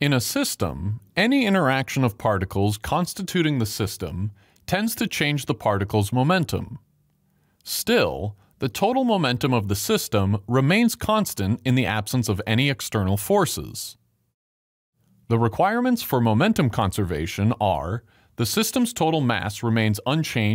In a system, any interaction of particles constituting the system tends to change the particle's momentum. Still, the total momentum of the system remains constant in the absence of any external forces. The requirements for momentum conservation are the system's total mass remains unchanged